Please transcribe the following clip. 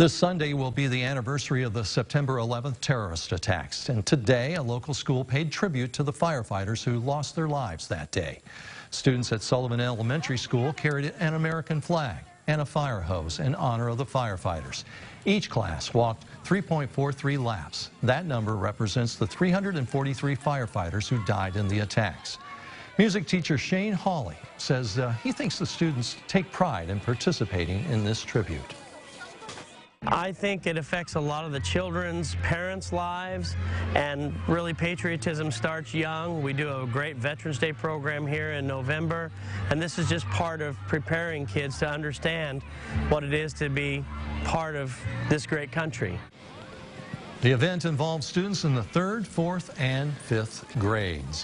This Sunday will be the anniversary of the September 11th terrorist attacks. And today, a local school paid tribute to the firefighters who lost their lives that day. Students at Sullivan Elementary School carried an American flag and a fire hose in honor of the firefighters. Each class walked 3.43 laps. That number represents the 343 firefighters who died in the attacks. Music teacher Shane Hawley says uh, he thinks the students take pride in participating in this tribute. I think it affects a lot of the children's parents' lives, and really patriotism starts young. We do a great Veterans Day program here in November, and this is just part of preparing kids to understand what it is to be part of this great country. The event involves students in the third, fourth, and fifth grades.